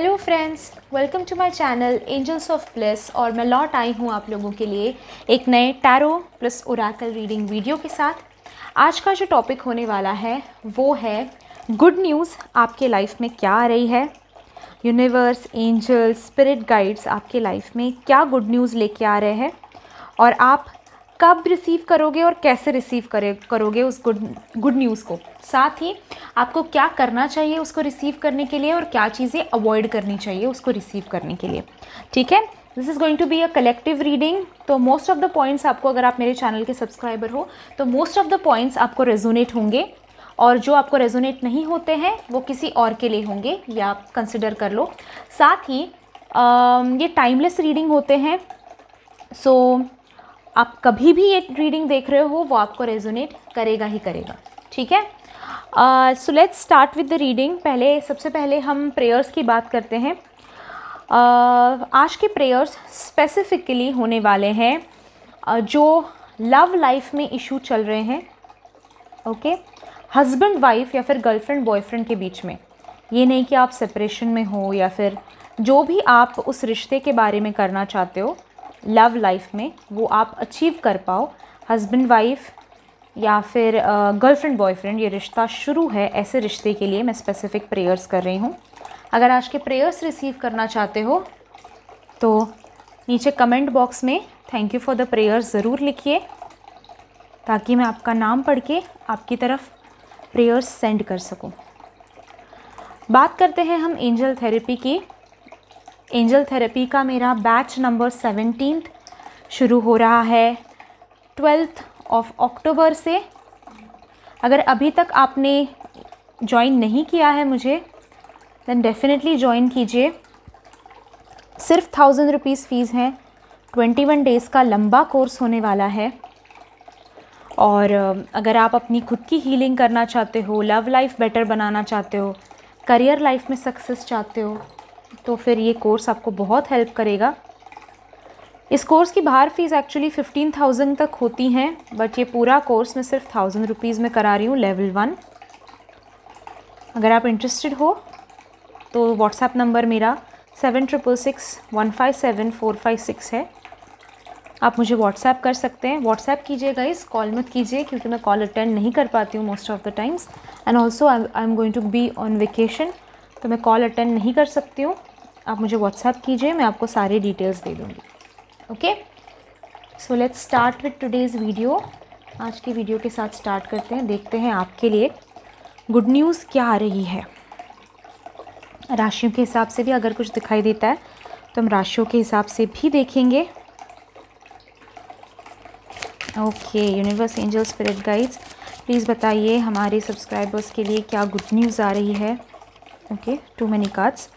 Hello friends welcome to my channel angels of plus और मैं लौट आई हूँ आप लोगों के लिए एक नए tarot plus oracle reading video के साथ। आज का जो टॉपिक होने वाला है, वो है गुड न्यूज़ आपके लाइफ में क्या आ रही है? यूनिवर्स एंजल्स स्पिरिट गाइड्स आपके लाइफ में क्या गुड न्यूज़ लेके आ रहे हैं? और आप कब रिसीव करोगे और कैसे रिसीव करे करोगे उस गुड गुड न्यूज़ को? साथ ही आपको क्या करना चाहिए उसको रिसीव करने के लिए और क्या चीज़ें अवॉइड करनी चाहिए उसको रिसीव करने के लिए? ठीक है? This is going to be a collective reading तो मोस्ट ऑफ़ द पॉइंट्स आपको अगर आप मेरे चैनल के सब्सक्राइबर हो तो मोस्ट ऑफ़ द पॉइंट्स आपको रेजोनेट होंगे और जो आपको रेजोनेट नहीं होते हैं वो किसी और के लिए होंगे या आप कंसिडर कर लो। साथ ही आ, ये टाइमलेस रीडिंग होते हैं। सो so, आप कभी भी ये रीडिंग देख रहे हो वो आपको रेजोनेट करेगा ही करेगा। ठीक है? So let's start with the reading पहले सबसे पहले हम प्रेयर्स की बात करते हैं। uh, आज के प्रेयर्स स्पेसिफिकली होने वाले हैं uh, जो लव लाइफ में इशू चल रहे हैं। ओके हस्बैंड वाइफ या फिर गर्लफ्रेंड बॉयफ्रेंड के बीच में। ये नहीं कि आप सेपरेशन में हो या फिर जो भी आप उस रिश्ते के बारे में करना चाहते हो। लव लाइफ में वो आप अचीव कर पाओ। हस्बैंड वाइफ या फिर गर्लफ्रेंड बॉयफ्रेंड ये रिश्ता शुरू है ऐसे रिश्ते के लिए मैं स्पेसिफिक प्रेयर्स कर रही हूँ। अगर आज के प्रेयर्स रिसीव करना चाहते हो तो नीचे कमेंट बॉक्स में thank you for the prayers ज़रूर लिखिए, ताकि मैं आपका नाम पढ़ के आपकी तरफ़ प्रेयर्स सेंड कर सकूँ। बात करते हैं हम एंजल थेरेपी की। एंजल थेरेपी का मेरा बैच नंबर सेवनटीन शुरू हो रहा है ट्वेल्थ ऑफ़ अक्टूबर से। अगर अभी तक आपने ज्वाइन नहीं किया है मुझे देन डेफिनेटली ज्वाइन कीजिए। सिर्फ़ थाउज़ेंड रुपीज़ फ़ीस है। ट्वेंटी वन डेज़ का लंबा कोर्स होने वाला है। और अगर आप अपनी खुद की हीलिंग करना चाहते हो लव लाइफ बेटर बनाना चाहते हो करियर लाइफ में सक्सेस चाहते हो तो फिर ये कोर्स आपको बहुत हेल्प करेगा। इस कोर्स की बाहर फ़ीस एक्चुअली फिफ्टीन थाउज़ेंड तक होती हैं बट ये पूरा कोर्स मैं सिर्फ़ थाउज़ेंड रुपीज़ में करा रही हूँ लेवल वन अगर आप इंटरेस्टेड हो तो व्हाट्सएप नंबर मेरा seven triple six one five seven four five six है। आप मुझे व्हाट्सएप कर सकते हैं। व्हाट्सएप कीजिएगा इस कॉल मत कीजिए, क्योंकि मैं कॉल अटेंड नहीं कर पाती हूँ most of the times and also I am going to be on vacation तो मैं कॉल अटेंड नहीं कर सकती हूँ। आप मुझे व्हाट्सएप कीजिए, मैं आपको सारे डिटेल्स दे दूँगी। Okay so let's start with today's video आज की वीडियो के साथ स्टार्ट करते हैं, देखते हैं आपके लिए गुड न्यूज़ क्या आ रही है। राशियों के हिसाब से भी अगर कुछ दिखाई देता है तो हम राशियों के हिसाब से भी देखेंगे। Okay universe angel spirit guides please बताइए हमारे सब्सक्राइबर्स के लिए क्या गुड न्यूज़ आ रही है। Okay too many cards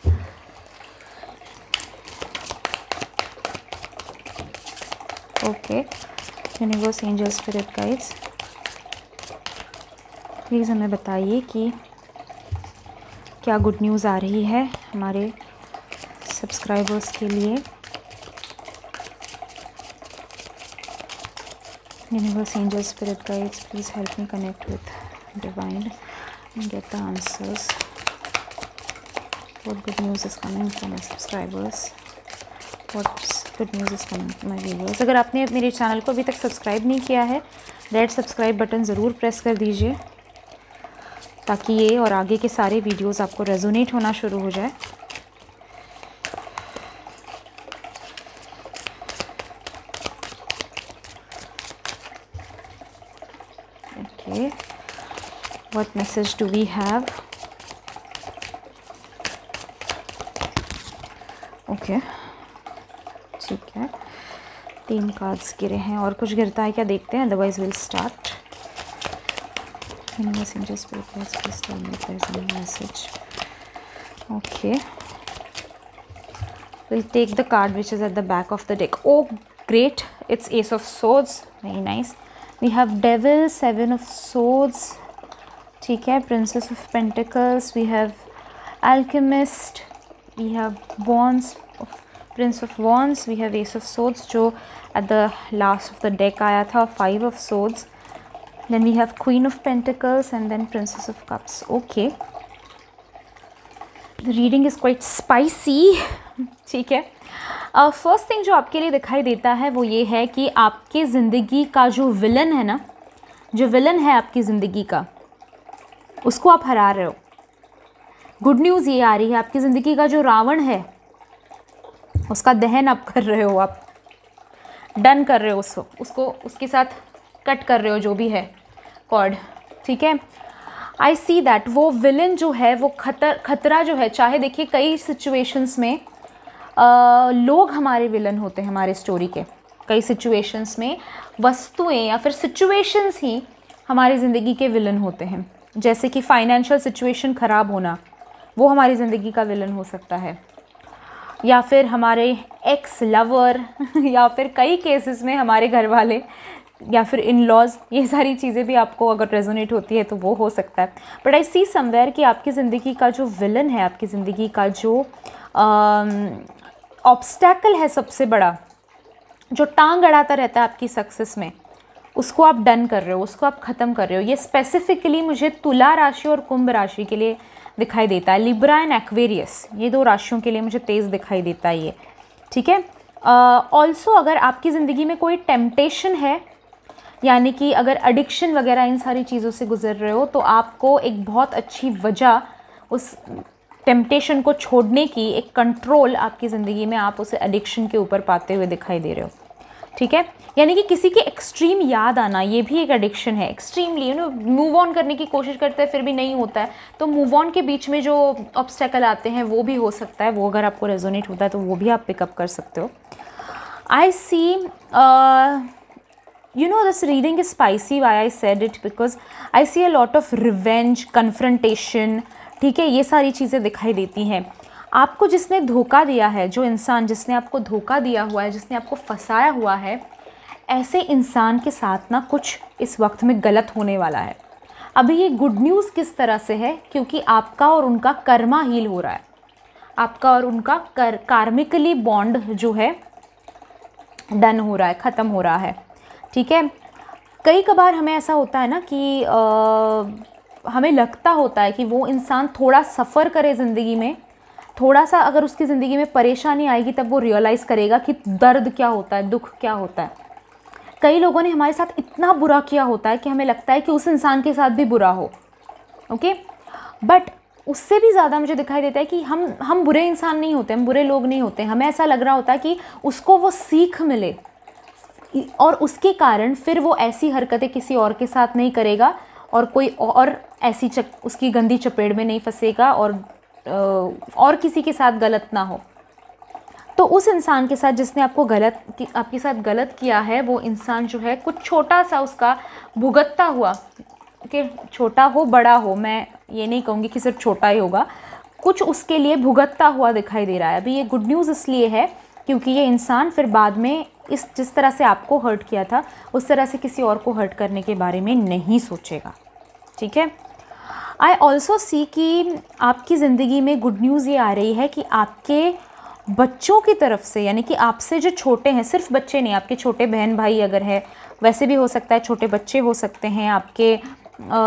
okay universe angel spirit guides please हमें बताइए कि क्या गुड न्यूज़ आ रही है हमारे सब्सक्राइबर्स के लिए? Universe angel spirit guides please help me connect with divine get the answers. What good news is coming from my subscribers? What good news is coming to my videos अगर आपने मेरे channel को अभी तक subscribe नहीं किया है red subscribe button ज़रूर प्रेस कर दीजिए, ताकि ये और आगे के सारे वीडियोस आपको रेजोनेट होना शुरू हो जाए। Okay. What message do we have? Okay ठीक है। तीन कार्ड्स गिरे हैं और कुछ गिरता है क्या देखते हैं? Otherwise will start message okay will take the card which is at the back of the deck O great it's S of shows very nice we have devil seven of सोज ठीक है। Princess of pentacles we have alchemist we have wands of Prince of once we have S of swords जो at the last of the deck आया था five of swords then we have queen of pentacles and then princess of cups okay reading is quite spicy ठीक है. First uh, thing जो आपके लिए दिखाई देता है वो ये है कि आपकी ज़िंदगी का जो विलन है ना जो विलन है आपकी ज़िंदगी का उसको आप हरा रहे हो. गुड न्यूज़ ये आ रही है आपकी ज़िंदगी का जो रावण है उसका दहन आप कर रहे हो आप डन कर रहे हो उसको उसको उसके साथ कट कर रहे हो जो भी है कॉर्ड ठीक है? आई सी दैट वो विलन जो है वो खतर खतरा जो है चाहे देखिए कई सिचुएशंस में आ, लोग हमारे विलन होते हैं हमारे स्टोरी के। कई सिचुएशंस में वस्तुएँ या फिर सिचुएशंस ही हमारी ज़िंदगी के विलन होते हैं। जैसे कि फाइनेंशियल सिचुएशन ख़राब होना वो हमारी ज़िंदगी का विलन हो सकता है। या फिर हमारे एक्स लवर या फिर कई केसेस में हमारे घर वाले, या फिर इन लॉज ये सारी चीज़ें भी आपको अगर रेजोनेट होती है तो वो हो सकता है। बट आई सी समवेयर कि आपकी ज़िंदगी का जो विलन है, आपकी ज़िंदगी का जो ऑब्स्टैकल है सबसे बड़ा, जो टांग अड़ाता रहता है आपकी सक्सेस में, उसको आप डन कर रहे हो, उसको आप ख़त्म कर रहे हो। ये स्पेसिफिकली मुझे तुला राशि और कुंभ राशि के लिए दिखाई देता है। लिब्रा एंड एक्वेरियस ये दो राशियों के लिए मुझे तेज़ दिखाई देता है ये। ठीक है? ऑल्सो अगर आपकी ज़िंदगी में कोई टेम्पटेशन है, यानी कि अगर एडिक्शन वगैरह इन सारी चीज़ों से गुजर रहे हो तो आपको एक बहुत अच्छी वजह उस टेम्पटेशन को छोड़ने की एक कंट्रोल आपकी ज़िंदगी में आप उसे एडिक्शन के ऊपर पाते हुए दिखाई दे रहे हो। ठीक है? यानी कि किसी की एक्सट्रीम याद आना, ये भी एक एडिक्शन है। Extremely you know move on करने की कोशिश करते हैं, फिर भी नहीं होता है। तो मूव ऑन के बीच में जो ऑब्स्टेकल आते हैं, वो भी हो सकता है। वो अगर आपको रेजोनेट होता है तो वो भी आप पिकअप कर सकते हो। I C you know, this reading is spicy, why i said it? Because i see a lot of revenge, confrontation, ठीक है? ये सारी चीज़ें दिखाई देती हैं। आपको जिसने धोखा दिया है जो इंसान जिसने आपको धोखा दिया हुआ है जिसने आपको फंसाया हुआ है ऐसे इंसान के साथ ना कुछ इस वक्त में गलत होने वाला है। अभी ये गुड न्यूज़ किस तरह से है? क्योंकि आपका और उनका कर्मा हील हो रहा है। आपका और उनका कर कार्मिकली बॉन्ड जो है डन हो रहा है ख़त्म हो रहा है। ठीक है? कई कबार हमें ऐसा होता है ना कि आ, हमें लगता होता है कि वो इंसान थोड़ा सफ़र करे ज़िंदगी में थोड़ा सा अगर उसकी ज़िंदगी में परेशानी आएगी, तब वो रियलाइज़ करेगा कि दर्द क्या होता है, दुख क्या होता है। कई लोगों ने हमारे साथ इतना बुरा किया होता है कि हमें लगता है कि उस इंसान के साथ भी बुरा हो ओके बट उससे भी ज़्यादा मुझे दिखाई देता है कि हम हम बुरे इंसान नहीं होते, हम बुरे लोग नहीं होते। हमें ऐसा लग रहा होता है कि उसको वो सीख मिले और उसके कारण फिर वो ऐसी हरकतें किसी और के साथ नहीं करेगा और कोई और ऐसी चक, उसकी गंदी चपेट में नहीं फंसेगा और और किसी के साथ गलत ना हो। तो उस इंसान के साथ जिसने आपको गलत आपके साथ गलत किया है, वो इंसान जो है कुछ छोटा सा उसका भुगतता हुआ, कि छोटा हो, बड़ा हो, मैं ये नहीं कहूँगी कि सिर्फ़ छोटा ही होगा, कुछ उसके लिए भुगतता हुआ दिखाई दे रहा है। अभी ये गुड न्यूज़ इसलिए है क्योंकि ये इंसान फिर बाद में इस, जिस तरह से आपको हर्ट किया था, उस तरह से किसी और को हर्ट करने के बारे में नहीं सोचेगा। ठीक है? आई ऑल्सो सी कि आपकी ज़िंदगी में गुड न्यूज़ ये आ रही है कि आपके बच्चों की तरफ़ से यानी कि आपसे जो छोटे हैं सिर्फ़ बच्चे नहीं आपके छोटे बहन भाई अगर है वैसे भी हो सकता है छोटे बच्चे हो सकते हैं आपके आ,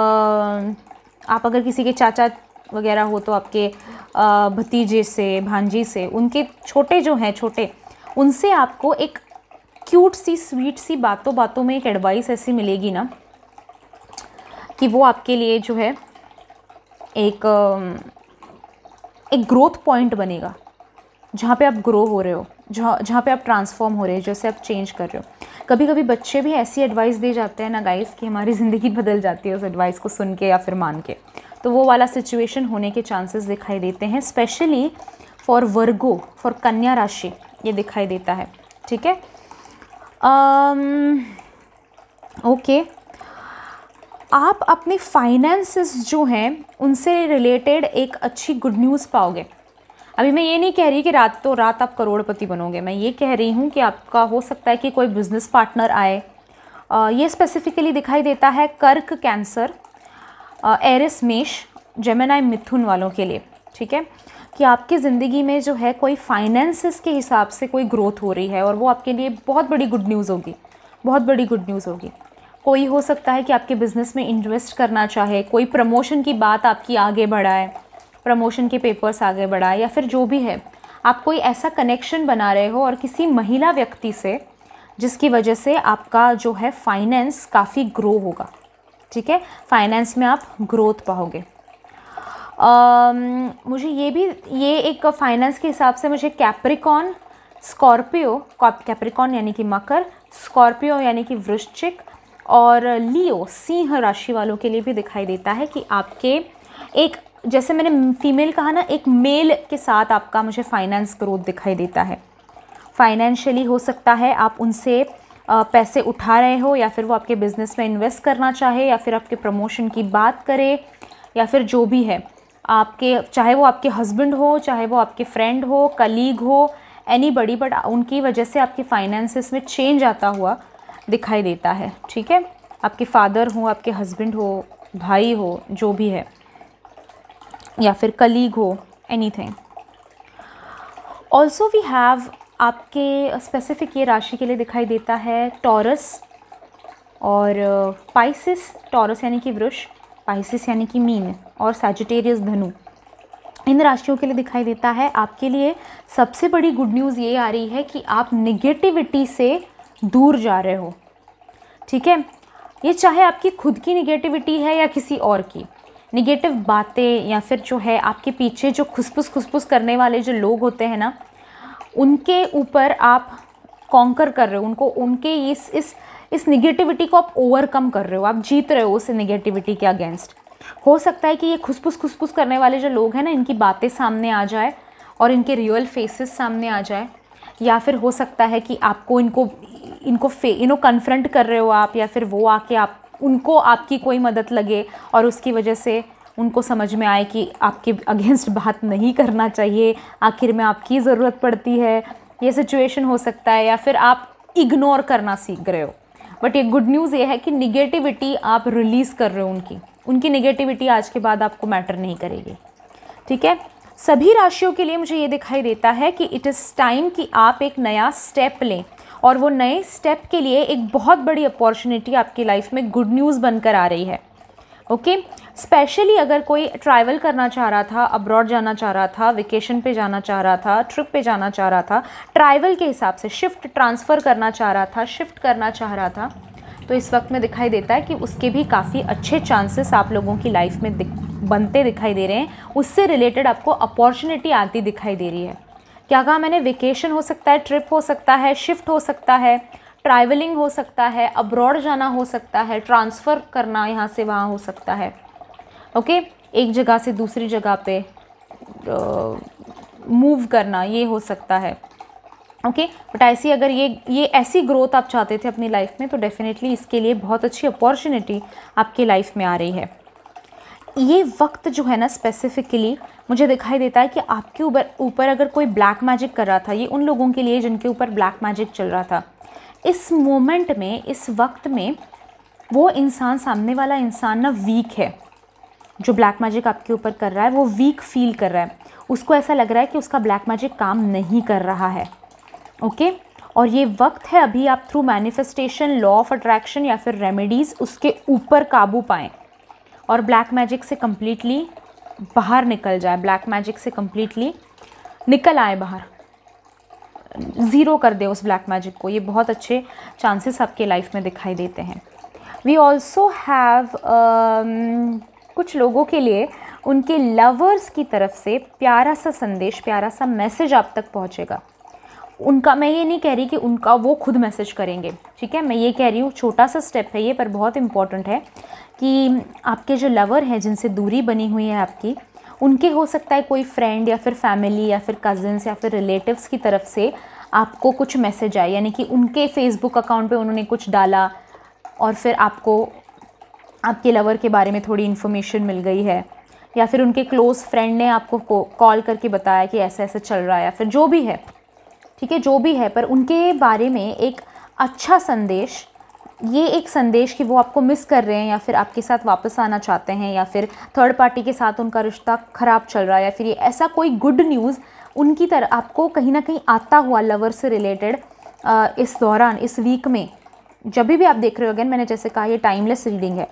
आप अगर किसी के चाचा वगैरह हो तो आपके भतीजे से भांजी से उनके छोटे जो हैं छोटे उनसे आपको एक क्यूट सी स्वीट सी बातों बातों में एक एडवाइस ऐसी मिलेगी ना कि वो आपके लिए जो है एक एक ग्रोथ पॉइंट बनेगा जहाँ पे आप ग्रो हो रहे हो जहाँ जहाँ पे आप ट्रांसफॉर्म हो रहे हो जैसे आप चेंज कर रहे हो कभी कभी बच्चे भी ऐसी एडवाइस दे जाते हैं ना गाइस कि हमारी ज़िंदगी बदल जाती है उस एडवाइस को सुन के या फिर मान के तो वो वाला सिचुएशन होने के चांसेस दिखाई देते हैं स्पेशली फॉर वर्गो फॉर कन्या राशि ये दिखाई देता है ठीक है ओके um, okay. आप अपने फाइनेंसेस जो हैं उनसे रिलेटेड एक अच्छी गुड न्यूज़ पाओगे। अभी मैं ये नहीं कह रही कि रात तो रात आप करोड़पति बनोगे। मैं ये कह रही हूँ कि आपका हो सकता है कि कोई बिज़नेस पार्टनर आए। uh, ये स्पेसिफिकली दिखाई देता है कर्क कैंसर एरिस मेष जेमिनाई मिथुन वालों के लिए ठीक है? कि आपकी ज़िंदगी में जो है कोई फाइनेंसिस के हिसाब से कोई ग्रोथ हो रही है और वो आपके लिए बहुत बड़ी गुड न्यूज़ होगी। बहुत बड़ी गुड न्यूज़ होगी। कोई हो सकता है कि आपके बिज़नेस में इन्वेस्ट करना चाहे, कोई प्रमोशन की बात आपकी आगे बढ़ाए प्रमोशन के पेपर्स आगे बढ़ाए, या फिर जो भी है, आप कोई ऐसा कनेक्शन बना रहे हो और किसी महिला व्यक्ति से, जिसकी वजह से आपका जो है फाइनेंस काफ़ी ग्रो होगा। ठीक है? फाइनेंस में आप ग्रोथ पाओगे। मुझे ये भी, ये एक फाइनेंस के हिसाब से मुझे कैप्रिकॉन स्कॉर्पियो कैप्रिकॉन यानी कि मकर स्कॉर्पियो यानी कि वृश्चिक और लियो, सिंह राशि वालों के लिए भी दिखाई देता है कि आपके एक, जैसे मैंने फीमेल कहा ना, एक मेल के साथ आपका मुझे फाइनेंस ग्रोथ दिखाई देता है। फाइनेंशियली हो सकता है आप उनसे पैसे उठा रहे हो या फिर वो आपके बिज़नेस में इन्वेस्ट करना चाहे या फिर आपके प्रमोशन की बात करे या फिर जो भी है। आपके, चाहे वो आपके हस्बैंड हो, चाहे वो आपके फ्रेंड हो कलीग हो एनी बड़ी बट उनकी वजह से आपके फाइनेंसिस में चेंज आता हुआ दिखाई देता है, ठीक है? आपके फादर हो, आपके हस्बैंड हो, भाई हो, जो भी है, या फिर कलीग हो anything also we have आपके स्पेसिफिक ये राशि के लिए दिखाई देता है टॉरस और पाइसिस टॉरस यानी कि वृक्ष पाइसिस यानी कि मीन और सैजिटेरियस धनु. इन राशियों के लिए दिखाई देता है आपके लिए सबसे बड़ी गुड न्यूज़ ये आ रही है कि आप निगेटिविटी से दूर जा रहे हो। ठीक है? ये चाहे आपकी खुद की निगेटिविटी है या किसी और की। निगेटिव बातें या फिर जो है आपके पीछे जो खुसपुस खुसपुस करने वाले जो लोग होते हैं ना, उनके ऊपर आप कॉन्कर कर रहे हो। उनको, उनके इस इस इस निगेटिविटी को आप ओवरकम कर रहे हो। आप जीत रहे हो उस निगेटिविटी के अगेंस्ट हो सकता है कि ये खुसपुस खुसपुस करने वाले जो लोग हैं ना, इनकी बातें सामने आ जाए और इनके रियल फेसेस सामने आ जाए। या फिर हो सकता है कि आपको इनको इनको फे इनो कन्फ्रंट कर रहे हो आप या फिर वो आके आप, उनको आपकी कोई मदद लगे और उसकी वजह से उनको समझ में आए कि आपके अगेंस्ट बात नहीं करना चाहिए, आखिर में आपकी ज़रूरत पड़ती है, ये सिचुएशन हो सकता है या फिर आप इग्नोर करना सीख रहे हो। बट ये गुड न्यूज़ ये है कि निगेटिविटी आप रिलीज़ कर रहे हो उनकी। उनकी निगेटिविटी आज के बाद आपको मैटर नहीं करेगी। ठीक है? सभी राशियों के लिए मुझे ये दिखाई देता है कि इट इज़ टाइम कि आप एक नया स्टेप लें। और वो नए स्टेप के लिए एक बहुत बड़ी अपॉर्चुनिटी आपकी लाइफ में गुड न्यूज़ बनकर आ रही है। ओके स्पेशली अगर कोई ट्रैवल करना चाह रहा था अब्रॉड जाना चाह रहा था वेकेशन पे जाना चाह रहा था ट्रिप पे जाना चाह रहा था ट्रैवल के हिसाब से शिफ्ट ट्रांसफ़र करना चाह रहा था शिफ्ट करना चाह रहा था तो इस वक्त में दिखाई देता है कि उसके भी काफ़ी अच्छे चांसेस आप लोगों की लाइफ में दिख, बनते दिखाई दे रहे हैं। उससे रिलेटेड आपको अपॉर्चुनिटी आती दिखाई दे रही है। क्या कहा मैंने? वेकेशन हो सकता है ट्रिप हो सकता है शिफ्ट हो सकता है ट्रैवलिंग हो सकता है अब्रॉड जाना हो सकता है ट्रांसफ़र करना यहाँ से वहाँ हो सकता है। ओके एक जगह से दूसरी जगह पे मूव करना ये हो सकता है। ओके बट ऐसी अगर ये ये ऐसी ग्रोथ आप चाहते थे अपनी लाइफ में तो डेफिनेटली इसके लिए बहुत अच्छी अपॉर्चुनिटी आपकी लाइफ में आ रही है। ये वक्त जो है ना स्पेसिफिकली मुझे दिखाई देता है कि आपके ऊपर ऊपर अगर कोई ब्लैक मैजिक कर रहा था, ये उन लोगों के लिए जिनके ऊपर ब्लैक मैजिक चल रहा था। इस मोमेंट में, इस वक्त में वो इंसान, सामने वाला इंसान ना वीक है। जो ब्लैक मैजिक आपके ऊपर कर रहा है, वो वीक फील कर रहा है। उसको ऐसा लग रहा है कि उसका ब्लैक मैजिक काम नहीं कर रहा है। ओके और ये वक्त है, अभी आप through manifestation law of attraction या फिर रेमेडीज़ उसके ऊपर काबू पाएँ। और ब्लैक मैजिक से कम्प्लीटली बाहर निकल जाए ब्लैक मैजिक से कम्प्लीटली निकल आए बाहर। ज़ीरो कर दे उस ब्लैक मैजिक को। ये बहुत अच्छे चांसेस आपके लाइफ में दिखाई देते हैं। वी ऑल्सो हैव कुछ लोगों के लिए उनके लवर्स की तरफ़ से प्यारा सा संदेश, प्यारा सा मैसेज आप तक पहुंचेगा। उनका, मैं ये नहीं कह रही कि उनका वो खुद मैसेज करेंगे, ठीक है? मैं ये कह रही हूँ, छोटा सा स्टेप है ये, पर बहुत इंपॉर्टेंट है कि आपके जो लवर हैं, जिनसे दूरी बनी हुई है आपकी, उनके हो सकता है कोई फ्रेंड या फिर फैमिली या फिर कज़न्स या फिर रिलेटिव्स की तरफ़ से आपको कुछ मैसेज आए, यानी कि उनके फेसबुक अकाउंट पे उन्होंने कुछ डाला और फिर आपको, आपके लवर के बारे में थोड़ी इन्फॉर्मेशन मिल गई है, या फिर उनके क्लोज़ फ्रेंड ने आपको कॉल करके बताया कि ऐसे ऐसे चल रहा है, या फिर जो भी है। ठीक है, जो भी है, पर उनके बारे में एक अच्छा संदेश, ये एक संदेश कि वो आपको मिस कर रहे हैं या फिर आपके साथ वापस आना चाहते हैं या फिर थर्ड पार्टी के साथ उनका रिश्ता ख़राब चल रहा है या फिर ये ऐसा कोई गुड न्यूज़ उनकी तरह आपको कहीं ना कहीं आता हुआ लवर से रिलेटेड इस दौरान, इस वीक में। जब भी आप देख रहे हो अगेन मैंने जैसे कहा, ये टाइमलेस रीडिंग है।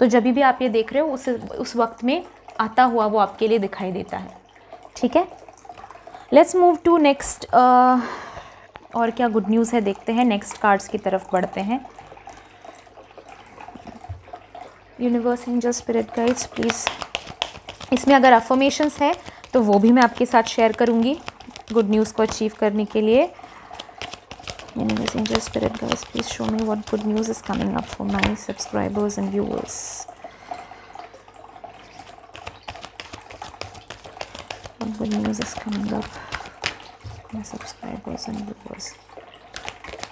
तो जब भी आप ये देख रहे हो, उस उस वक्त में आता हुआ वो आपके लिए दिखाई देता है। ठीक है? लेट्स मूव टू नेक्स्ट और क्या गुड न्यूज़ है? देखते हैं नेक्स्ट कार्ड्स की तरफ़ बढ़ते हैं। Universe angel spirit guides please इसमें अगर अफर्मेशंस है तो वो भी मैं आपके साथ शेयर करूँगी गुड न्यूज़ को अचीव करने के लिए। Universe Angel Spirit guys, please show me what good news is coming up for my subscribers and viewers. Good news is coming up my subscribers and viewers.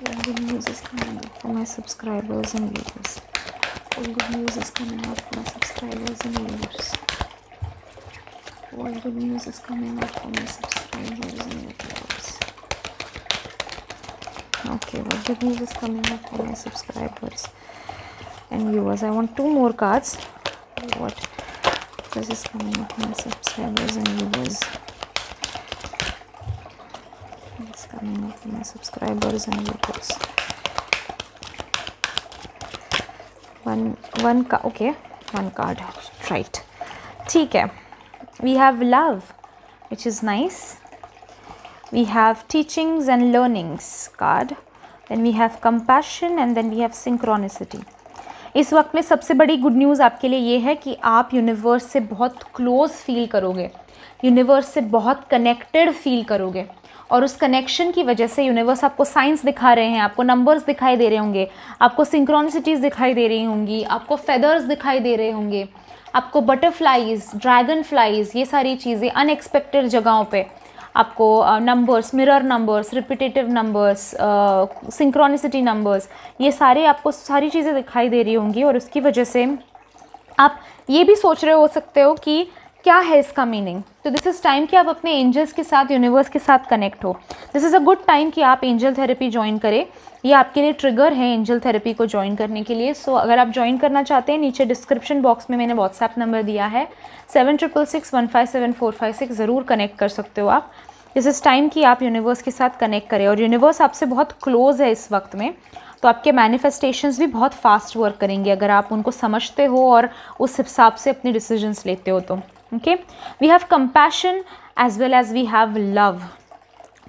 What good news is coming up for my subscribers and viewers. What good news is coming up for my subscribers and viewers. What good news is coming up for my subscribers and viewers. okay what good news is coming up for my subscribers and viewers i want two more cards what this is coming up for my subscribers and viewers it's coming up for my subscribers and viewers one one card okay one card right ठीक है we have love which is nice we have teachings and learnings card then we have compassion and then we have synchronicity इस वक्त में सबसे बड़ी good news आपके लिए ये है कि आप यूनिवर्स से बहुत क्लोज फील करोगे। यूनिवर्स से बहुत कनेक्टेड फील करोगे। और उस कनेक्शन की वजह से यूनिवर्स आपको साइंस दिखा रहे हैं, आपको नंबर्स दिखाई दे रहे होंगे, आपको सिंक्रोनिसिटीज़ दिखाई दे रही होंगी, आपको फेदर्स दिखाई दे रहे होंगे, आपको बटरफ्लाइज ड्रैगन फ्लाइज ये सारी चीज़ें अनएक्सपेक्टेड जगहों पे आपको numbers mirror numbers repetitive numbers synchronicity numbers ये सारे आपको सारी चीज़ें दिखाई दे रही होंगी और उसकी वजह से आप ये भी सोच रहे हो सकते हो कि क्या है इसका मीनिंग तो दिस इज़ टाइम कि आप अपने एंजल्स के साथ यूनिवर्स के साथ कनेक्ट हो। This is a good time कि आप एंजल थेरेपी ज्वाइन करें। ये आपके लिए ट्रिगर है एंजल थेरेपी को ज्वाइन करने के लिए। सो so, अगर आप ज्वाइन करना चाहते हैं नीचे डिस्क्रिप्शन बॉक्स में मैंने व्हाट्सएप नंबर दिया है। Seven triple six one five seven four five six ज़रूर कनेक्ट कर सकते हो आप। दिस इज़ टाइम कि आप यूनिवर्स के साथ कनेक्ट करें। और यूनिवर्स आपसे बहुत क्लोज है इस वक्त में। तो आपके मैनिफेस्टेशंस भी बहुत फास्ट वर्क करेंगे अगर आप उनको समझते हो और उस हिसाब से अपने डिसीजंस लेते हो तो। Okay we have compassion as well as we have love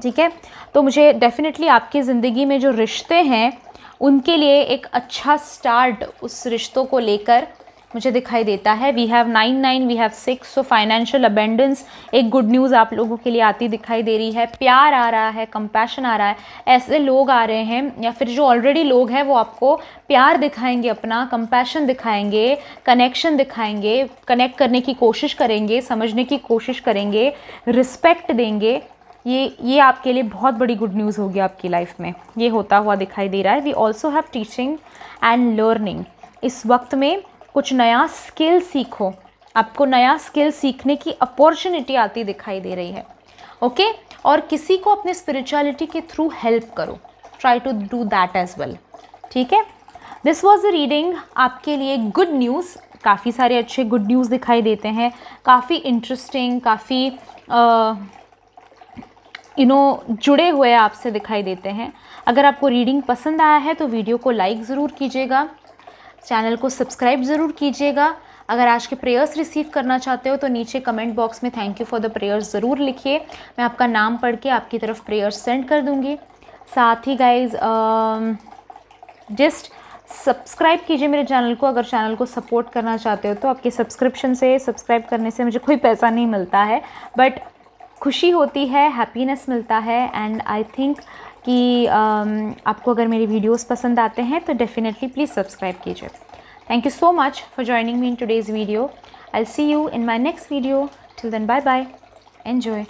ठीक है? तो मुझे डेफिनेटली आपकी ज़िंदगी में जो रिश्ते हैं, उनके लिए एक अच्छा स्टार्ट उस रिश्तों को लेकर मुझे दिखाई देता है। We have nine nine we have six so financial abundance एक गुड न्यूज़ आप लोगों के लिए आती दिखाई दे रही है। प्यार आ रहा है कंपैशन आ रहा है। ऐसे लोग आ रहे हैं, या फिर जो ऑलरेडी लोग हैं, वो आपको प्यार दिखाएँगे अपना कंपैशन दिखाएँगे कनेक्शन दिखाएँगे कनेक्ट करने की कोशिश करेंगे, समझने की कोशिश करेंगे रिस्पेक्ट देंगे। ये ये आपके लिए बहुत बड़ी गुड न्यूज़ होगी आपकी लाइफ में। ये होता हुआ दिखाई दे रहा है। We also have teaching and learning इस वक्त में कुछ नया स्किल सीखो। आपको नया स्किल सीखने की अपॉर्चुनिटी आती दिखाई दे रही है। ओके और किसी को अपने स्पिरिचुअलिटी के थ्रू हेल्प करो। Try to do that as well ठीक है? दिस वॉज़ द रीडिंग आपके लिए गुड न्यूज़ काफ़ी सारे अच्छे गुड न्यूज़ दिखाई देते हैं। काफ़ी इंटरेस्टिंग काफ़ी यू नो जुड़े हुए आपसे दिखाई देते हैं। अगर आपको रीडिंग पसंद आया है तो वीडियो को लाइक ज़रूर कीजिएगा। चैनल को सब्सक्राइब ज़रूर कीजिएगा। अगर आज के प्रेयर्स रिसीव करना चाहते हो तो नीचे कमेंट बॉक्स में thank you for the prayers ज़रूर लिखिए। मैं आपका नाम पढ़ के आपकी तरफ़ प्रेयर्स सेंड कर दूँगी। साथ ही गाइज़ जस्ट सब्सक्राइब कीजिए मेरे चैनल को। अगर चैनल को सपोर्ट करना चाहते हो तो आपके सब्सक्रिप्शन से सब्सक्राइब करने से मुझे कोई पैसा नहीं मिलता है। बट खुशी होती है हैप्पीनेस मिलता है। एंड आई थिंक कि आपको अगर मेरी वीडियोस पसंद आते हैं तो डेफिनेटली प्लीज़ सब्सक्राइब कीजिए। Thank you so much for joining me in today's video I see you in my next video till then bye bye enjoy